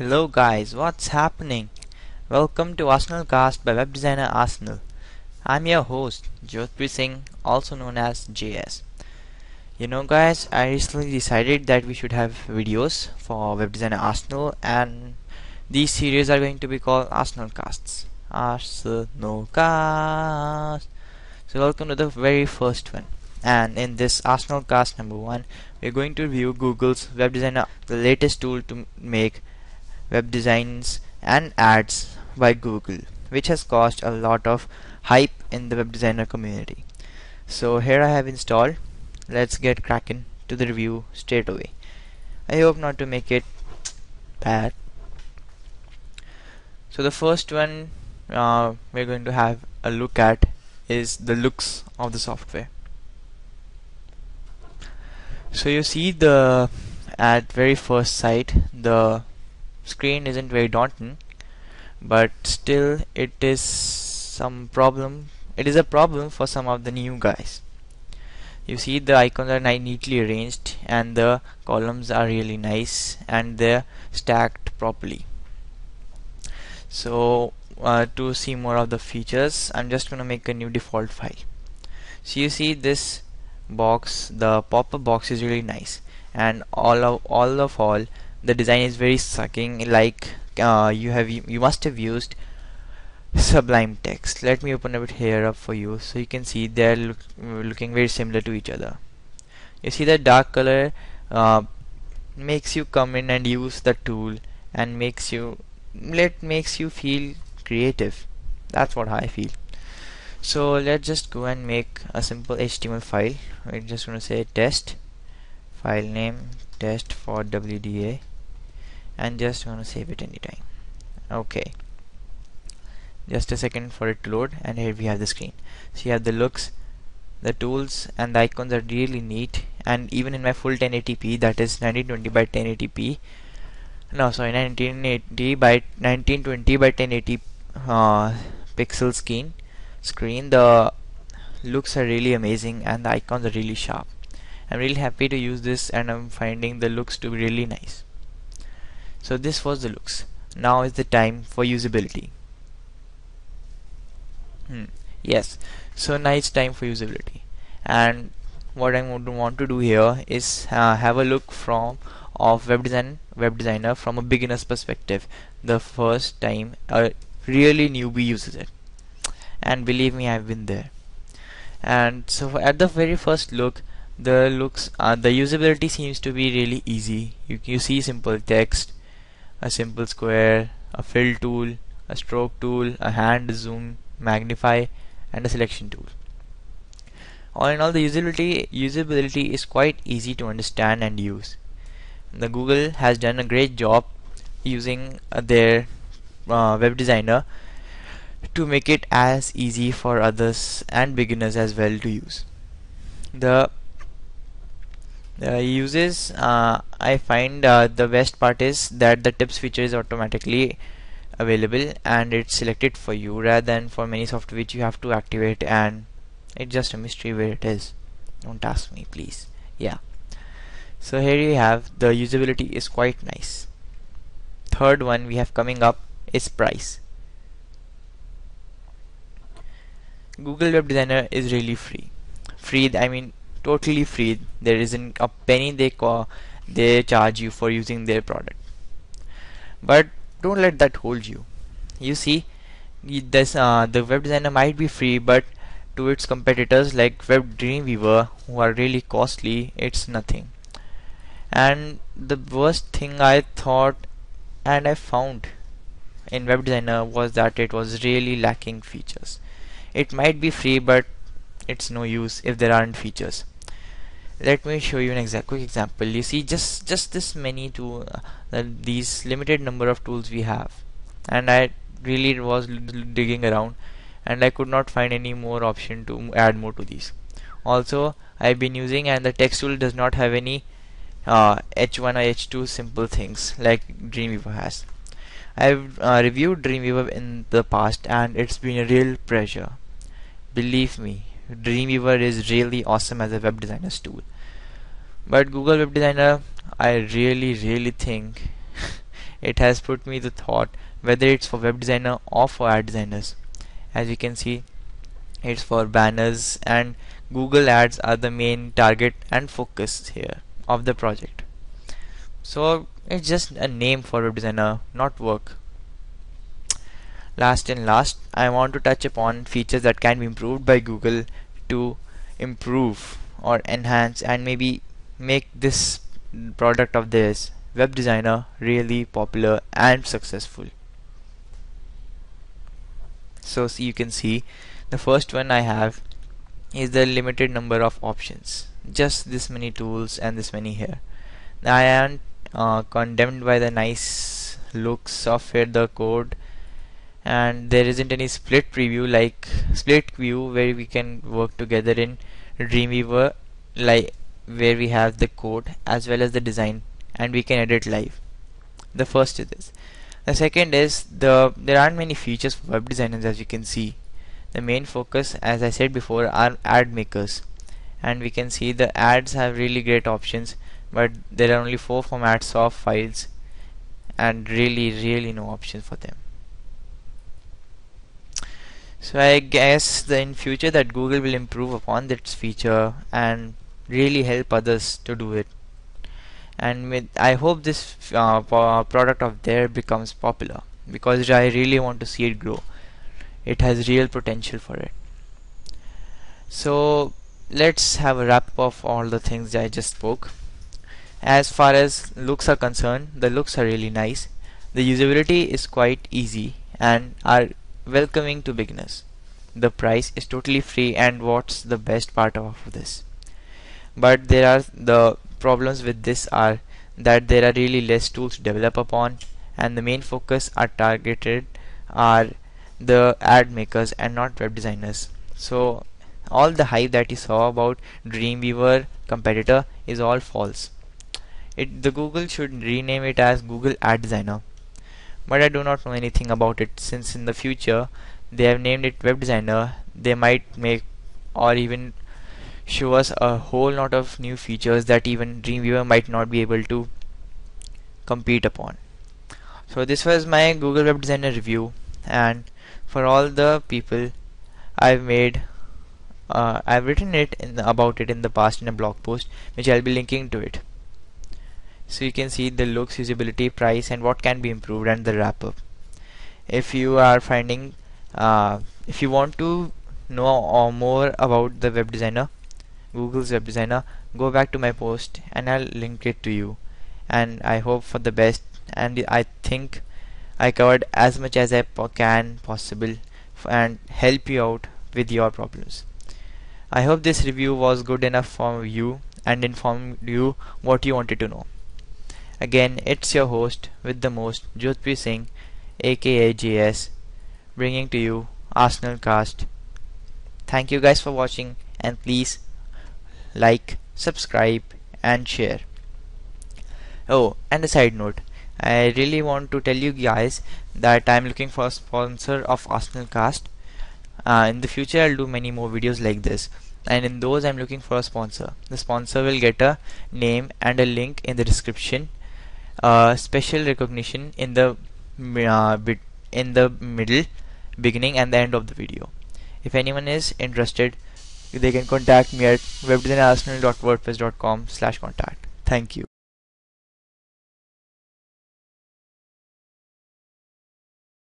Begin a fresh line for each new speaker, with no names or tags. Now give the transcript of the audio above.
Hello guys, what's happening? Welcome to Arsenal Cast by web designer Arsenal. I'm your host, Jodhpreet Singh, also known as JS. You know guys, I recently decided that we should have videos for web designer Arsenal and these series are going to be called Arsenal Casts. Arsenal Cast. So welcome to the very first one. And in this Arsenal Cast number one, we're going to review Google's Web Designer, the latest tool to make web designs and ads by Google, which has caused a lot of hype in the web designer community. So here I have installed. Let's get cracking to the review straight away. I hope not to make it bad. So the first one uh, we're going to have a look at is the looks of the software. So you see the at very first sight the screen isn't very daunting but still it is some problem it is a problem for some of the new guys. You see the icons are neatly arranged and the columns are really nice and they're stacked properly. So uh, to see more of the features I'm just gonna make a new default file. So you see this box the pop-up box is really nice and all of all of all the design is very sucking like uh, you have you must have used sublime text. Let me open it here up for you so you can see they're look, looking very similar to each other. You see the dark color uh, makes you come in and use the tool and makes you let makes you feel creative. That's what I feel. So let's just go and make a simple HTML file. We're just to say test file name test for WDA and just want to save it anytime. Okay. Just a second for it to load and here we have the screen. So you have the looks the tools and the icons are really neat. And even in my full 1080p that is 1920 by 1080p no sorry 1980 by 1920 by 1080 uh, pixel screen screen. The looks are really amazing and the icons are really sharp. I'm really happy to use this and I'm finding the looks to be really nice so this was the looks. Now is the time for usability. Hmm. yes. So now it's time for usability. And what I want to do here is uh, have a look from of web design web designer from a beginner's perspective. The first time a really newbie uses it. And believe me I've been there. And so at the very first look the looks uh, the usability seems to be really easy. You, you see simple text a simple square, a fill tool, a stroke tool, a hand zoom, magnify and a selection tool. All in all the usability, usability is quite easy to understand and use. The Google has done a great job using uh, their uh, web designer to make it as easy for others and beginners as well to use. The uh, uses uh, I find uh, the best part is that the tips feature is automatically available and it's selected for you rather than for many software which you have to activate and it's just a mystery where it is. Don't ask me please. Yeah. So here you have the usability is quite nice. Third one we have coming up is price. Google Web Designer is really free. Free I mean totally free. There isn't a penny they call they charge you for using their product. But don't let that hold you. You see this uh, the web designer might be free but to its competitors like web dreamweaver who are really costly it's nothing. And the worst thing I thought and I found in web designer was that it was really lacking features. It might be free but it's no use if there aren't features let me show you an exact quick example. You see just just this many to uh, these limited number of tools we have. And I really was digging around. And I could not find any more option to add more to these. Also I've been using and the text tool does not have any uh, H1 or H2 simple things like Dreamweaver has. I've uh, reviewed Dreamweaver in the past and it's been a real pleasure. Believe me Dreamweaver is really awesome as a web designer's tool. But Google Web Designer I really really think it has put me the thought whether it's for web designer or for ad designers. As you can see it's for banners and Google ads are the main target and focus here of the project. So it's just a name for web designer not work last and last. I want to touch upon features that can be improved by Google to improve or enhance and maybe make this product of this web designer really popular and successful. So you can see the first one I have is the limited number of options. Just this many tools and this many here I am uh, condemned by the nice looks of it the code and there isn't any split preview like split view where we can work together in Dreamweaver like where we have the code as well as the design and we can edit live. The first is this. The second is the there aren't many features for web designers as you can see. The main focus as I said before are ad makers. And we can see the ads have really great options but there are only four formats of files and really really no options for them so I guess that in future that Google will improve upon this feature and really help others to do it. And with I hope this uh, product of there becomes popular because I really want to see it grow. It has real potential for it. So let's have a wrap of all the things I just spoke. As far as looks are concerned the looks are really nice. The usability is quite easy and are welcoming to beginners. The price is totally free and what's the best part of this? But there are the problems with this are that there are really less tools to develop upon and the main focus are targeted are the ad makers and not web designers. So all the hype that you saw about Dreamweaver competitor is all false. It the Google should rename it as Google Ad Designer but I do not know anything about it since in the future they have named it web designer. They might make or even show us a whole lot of new features that even Dreamweaver might not be able to compete upon. So this was my Google Web Designer review and for all the people I've made uh, I've written it the, about it in the past in a blog post which I'll be linking to it so you can see the looks usability price and what can be improved and the wrap up if you are finding uh, if you want to know more about the web designer Google's web designer go back to my post and I'll link it to you and I hope for the best and I think I covered as much as I can possible and help you out with your problems. I hope this review was good enough for you and informed you what you wanted to know. Again, it's your host with the most, Jodhpreet Singh, aka JS, bringing to you Arsenal Cast. Thank you guys for watching and please like, subscribe and share. Oh, and a side note, I really want to tell you guys that I'm looking for a sponsor of Arsenal Cast. Uh, in the future, I'll do many more videos like this, and in those, I'm looking for a sponsor. The sponsor will get a name and a link in the description. Uh, special recognition in the uh, in the middle, beginning, and the end of the video. If anyone is interested, they can contact me at webdesignerarsenal.wordpress.com slash contact. Thank you.